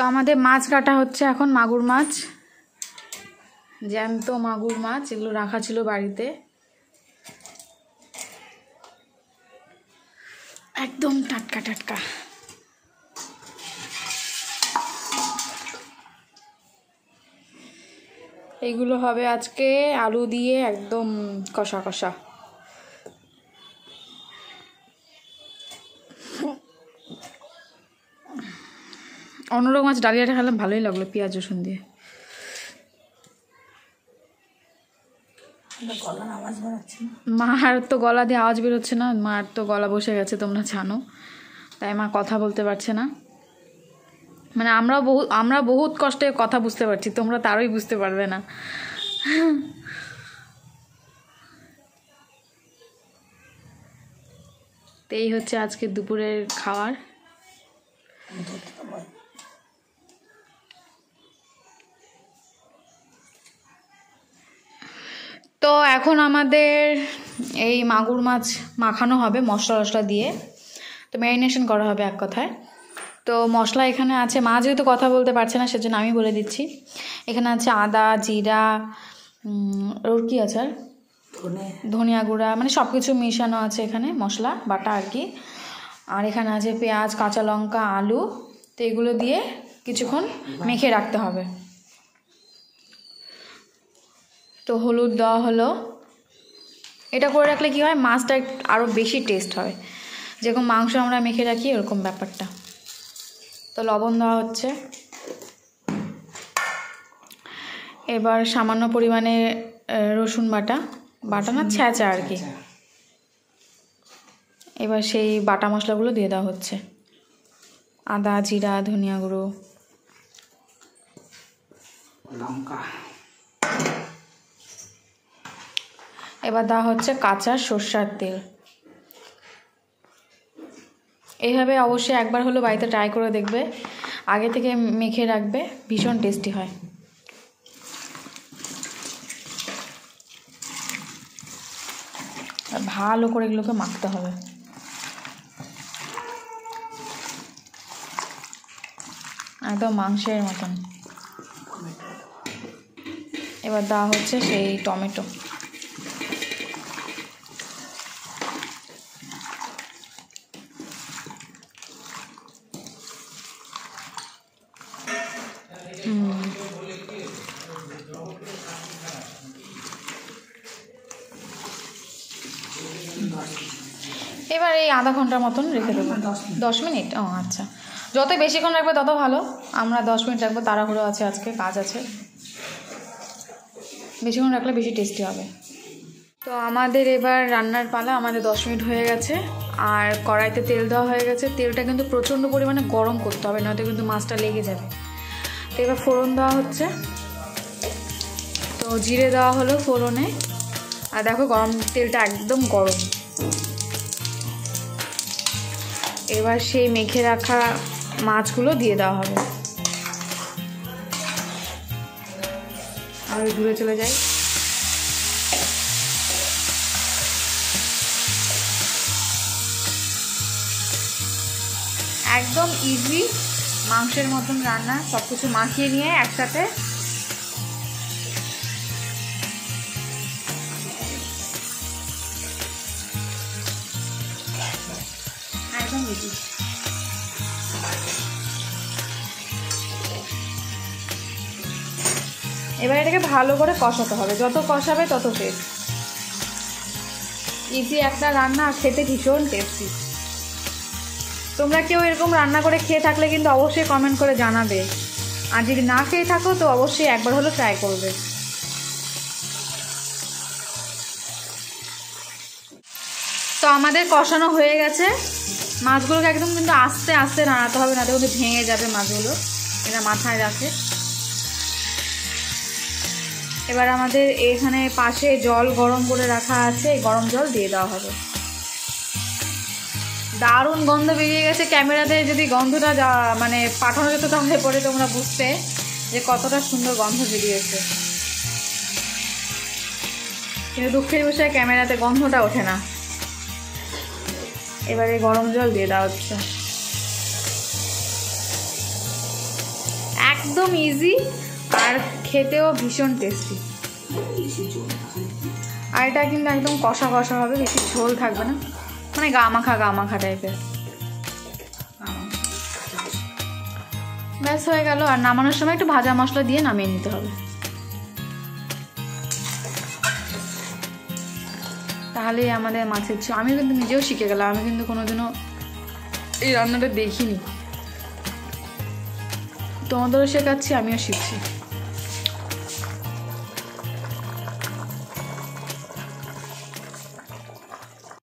তো আমাদের মাছ কাটা হচ্ছে এখন, মাগুর মাছ। জ্যান্ত মাগুর মাছ, এগুলো রাখা ছিল বাড়িতে। একদম টাটকা টাটকা। এইগুলো হবে আজকে আলু দিয়ে একদম কষা কষা। অন্যরকম মাছ ডালিয়াটা খেলাম ভালোই লাগল পেঁয়াজ রসুন দিয়ে। মার তো গলা দিয়ে আওয়াজ বেরোচ্ছে না মার তো গলা বসে গেছে তোমরা জানো। তাই মা কথা বলতে পারছে না। মানে আমরা বহু আমরা বহুত কষ্টে কথা বুঝতে পারছি তোমরা তারই বুঝতে পারবে না। তো এই হচ্ছে আজকে দুপুরের খাবার তো এখন আমাদের এই মাগুর মাছ মাখানো হবে মশলা টশলা দিয়ে। তো ম্যারিনেশন করা হবে এক কথায়। তো মশলা এখানে আছে মা যেহেতু কথা বলতে পারছে না সেজন্য আমি বলে দিচ্ছি। এখানে আছে আদা জিরা ওর কি আছে আর? ধনিয়া গুঁড়া মানে সব কিছু মিশানো আছে এখানে মশলা বাটা আর কি। আর এখানে আছে পেঁয়াজ কাঁচা লঙ্কা আলু। তো এগুলো দিয়ে কিছুক্ষণ মেখে রাখতে হবে। তো হলুদ দেওয়া হলো। এটা করে রাখলে কি হয়? মাছটা একটু আরও বেশি টেস্ট হয়। যেরকম মাংস আমরা মেখে রাখি এরকম ব্যাপারটা। তো লবণ দেওয়া হচ্ছে। এবার সামান্য পরিমাণে রসুন বাটা। বাটা না ছ্যাঁচা আর কি। এবার সেই বাটা মশলাগুলো দিয়ে দেওয়া হচ্ছে। আদা জিরা ধনিয়া গুঁড়ো। লঙ্কা। এবার দেওয়া হচ্ছে কাঁচা সর্ষার তেল। এইভাবে অবশ্যই একবার হলো বাড়িতে ট্রাই করে দেখবে। আগে থেকে মেখে রাখবে, ভীষণ টেস্টি হয়। ভালো করে এগুলোকে মাখতে হবে। একদম মাংসের মতন। এবার দেওয়া হচ্ছে সেই টমেটো। এবার এই আধা ঘণ্টার মতন রেখে দেবো। দশ মিনিট। ও আচ্ছা। যত বেশিক্ষণ রাখবে তত ভালো। আমরা দশ মিনিট রাখব। তাড়াহুড়ো আছে আজকে কাজ আছে। বেশিক্ষণ রাখলে বেশি টেস্টি হবে। তো আমাদের এবার রান্নার পালা আমাদের দশ মিনিট হয়ে গেছে। আর কড়াইতে তেল দেওয়া হয়ে গেছে। তেলটা কিন্তু প্রচণ্ড পরিমাণে গরম করতে হবে নয়তো কিন্তু মাছটা লেগে যাবে। তো এবার ফোড়ন দেওয়া হচ্ছে। তো জিরে দেওয়া হলো ফোড়নে। আর দেখো গরম তেলটা একদম গরম। এবার সেই মেখে রাখা মাছগুলো দিয়ে দেওয়া হবে। আর দূরে চলে যাই। একদম ইজি মাংসের মতন রান্না সব কিছু মাখিয়ে নিয়ে একসাথে ইজি এবার এটাকে ভালো করে কষাতে হবে। যত কষাবে তত টেস্ট ইজি একটা রান্না খেতে ভীষণ টেস্টি তোমরা কেউ এরকম রান্না করে খেয়ে থাকলে কিন্তু অবশ্যই কমেন্ট করে জানাবে। আর যদি না খেয়ে থাকো, তো অবশ্যই একবার হলো ট্রাই করবে। তো আমাদের কষানো হয়ে গেছে। মাছগুলোকে একদম কিন্তু আস্তে আস্তে রান্নাতে হবে না কিন্তু ভেঙে যাবে মাছগুলো। এটা মাথায় রাখে। এবার আমাদের এখানে পাশে জল গরম করে রাখা আছে গরম জল দিয়ে দেওয়া হবে। দারুণ গন্ধ বেরিয়ে গেছে ক্যামেরাতে, যদি গন্ধটা মানে পাঠানো যেত তাহলে পরে তোমরা বুঝতে যে কতটা সুন্দর গন্ধ বেরিয়েছে। কিন্তু দুঃখের বিষয়ে, ক্যামেরাতে গন্ধটা ওঠে না। এবারে গরম জল দিয়ে দেওয়া হচ্ছে। একদম ইজি আর খেতেও ভীষণ টেস্টি আর এটা কিন্তু একদম কষা কষা হবে, বেশি ঝোল থাকবে না। মানে গা মাখা গা মাখা টাইপের ব্যাস হয়ে গেল, আর নামানোর সময় একটু ভাজা মশলা দিয়ে নামিয়ে নিতে হবে। তাহলেই আমাদের মাছের ঝোল। আমি কিন্তু নিজেও শিখে গেলাম, আমি কিন্তু কোনোদিনও এই রান্নাটা দেখিনি। তোমাদেরও শেখাচ্ছি, আমিও শিখছি।